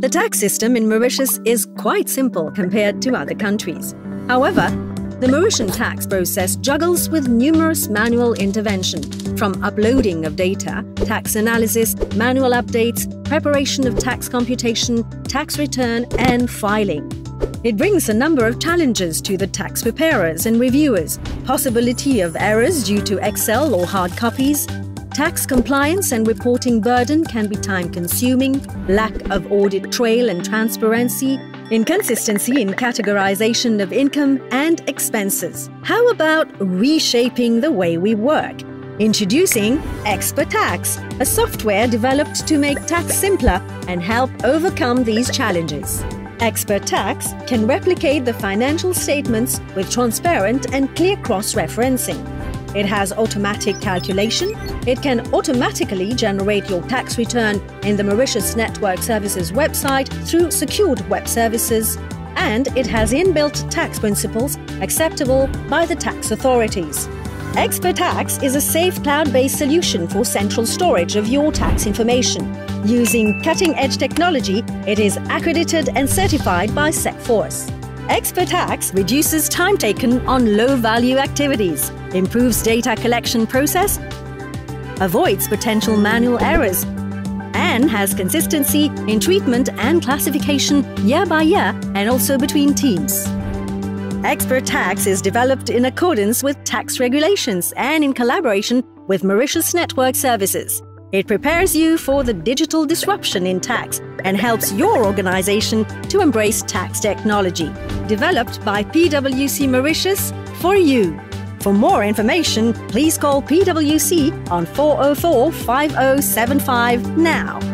The tax system in Mauritius is quite simple compared to other countries. However, the Mauritian tax process juggles with numerous manual intervention, from uploading of data, tax analysis, manual updates, preparation of tax computation, tax return, and filing. It brings a number of challenges to the tax preparers and reviewers possibility of errors due to Excel or hard copies, tax compliance and reporting burden can be time consuming, lack of audit trail and transparency, inconsistency in categorization of income and expenses. How about reshaping the way we work? Introducing experTax, a software developed to make tax simpler and help overcome these challenges. experTax can replicate the financial statements with transparent and clear cross referencing. It has automatic calculation. It can automatically generate your tax return in the Mauritius Network Services website through secured web services. And it has inbuilt tax principles acceptable by the tax authorities. experTax is a safe cloud-based solution for central storage of your tax information. Using cutting-edge technology, it is accredited and certified by SecForce. experTax reduces time taken on low-value activities, improves data collection process, avoids potential manual errors, and has consistency in treatment and classification year by year and also between teams. experTax is developed in accordance with tax regulations and in collaboration with Mauritius Network Services. It prepares you for the digital disruption in tax and helps your organization to embrace tax technology. Developed by PwC Mauritius for you. For more information, please call PwC on 404 5075 now.